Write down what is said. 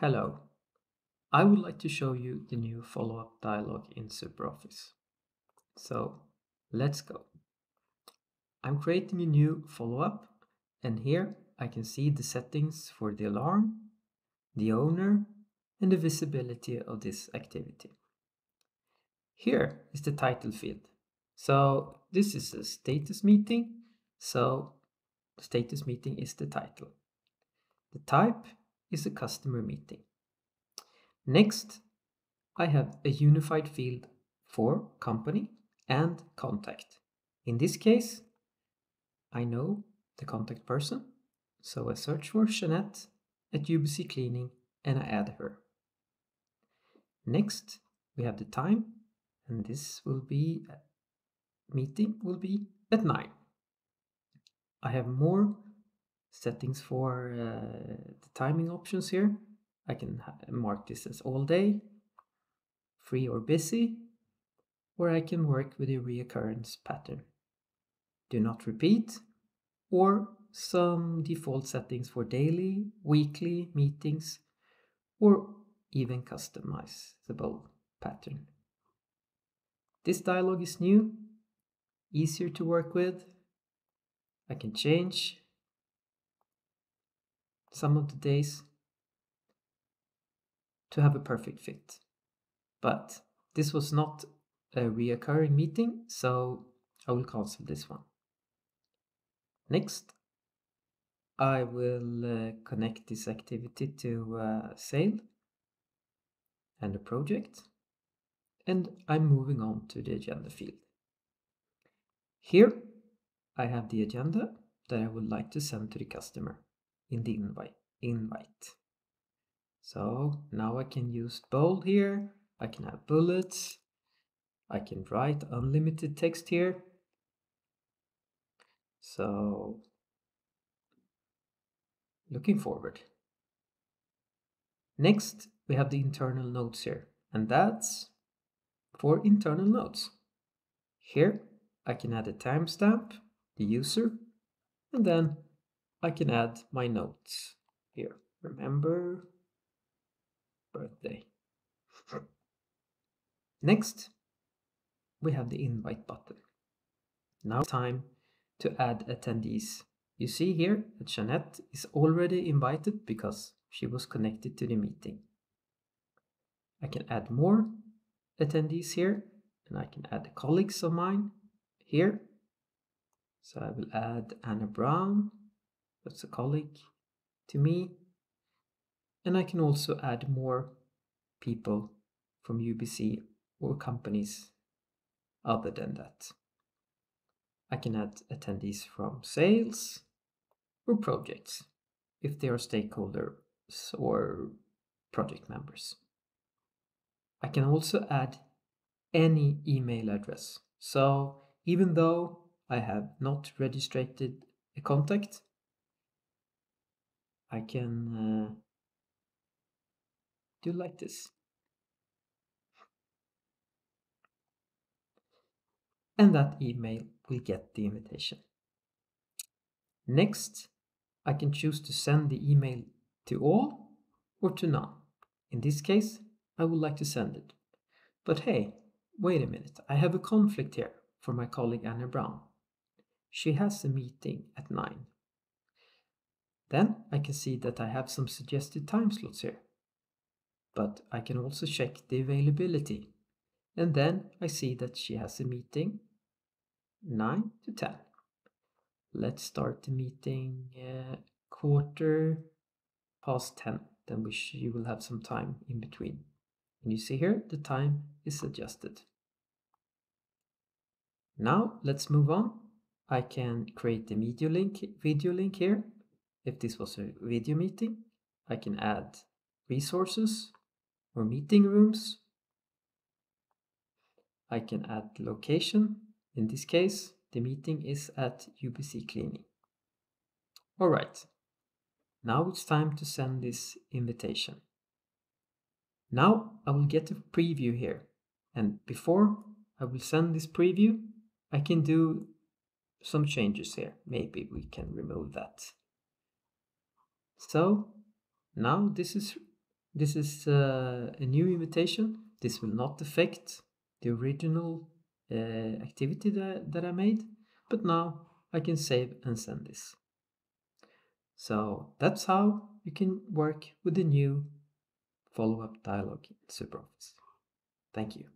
Hello. I would like to show you the new follow-up dialog in SuperOffice. So let's go. I'm creating a new follow-up and here I can see the settings for the alarm, the owner and the visibility of this activity. Here is the title field. So this is a status meeting. So the status meeting is the title. The type is a customer meeting. Next, I have a unified field for company and contact. In this case, I know the contact person, so I search for Jeanette at UBC Cleaning and I add her. Next, we have the time, and this will be meeting will be at 9. I have more settings for uh, the timing options here. I can mark this as all day, free or busy, or I can work with a reoccurrence pattern. Do not repeat, or some default settings for daily, weekly meetings, or even customizable pattern. This dialog is new, easier to work with. I can change some of the days to have a perfect fit. But this was not a reoccurring meeting, so I will cancel this one. Next, I will uh, connect this activity to uh, sale and a project, and I'm moving on to the agenda field. Here, I have the agenda that I would like to send to the customer in the invite. invite. So now I can use bold here, I can have bullets, I can write unlimited text here. So looking forward. Next, we have the internal notes here, and that's for internal notes. Here, I can add a timestamp, the user, and then I can add my notes here. Remember birthday. Next, we have the invite button. Now time to add attendees. You see here that Jeanette is already invited because she was connected to the meeting. I can add more attendees here and I can add colleagues of mine here. So I will add Anna Brown, that's a colleague to me. And I can also add more people from UBC or companies other than that. I can add attendees from sales or projects if they are stakeholders or project members. I can also add any email address. So even though I have not registered a contact, I can uh, do like this. And that email will get the invitation. Next, I can choose to send the email to all or to none. In this case, I would like to send it. But hey, wait a minute, I have a conflict here for my colleague Anna Brown. She has a meeting at 9. Then I can see that I have some suggested time slots here. But I can also check the availability. And then I see that she has a meeting 9 to 10. Let's start the meeting uh, quarter past 10. Then we you will have some time in between. And you see here the time is adjusted. Now let's move on. I can create the video link, video link here. If this was a video meeting, I can add resources or meeting rooms. I can add location. In this case, the meeting is at UBC Cleaning. All right, now it's time to send this invitation. Now I will get a preview here. And before I will send this preview, I can do some changes here. Maybe we can remove that. So now this is this is uh, a new invitation. This will not affect the original uh, activity that, that I made, but now I can save and send this. So that's how you can work with the new follow-up dialog in SuperOffice. Thank you.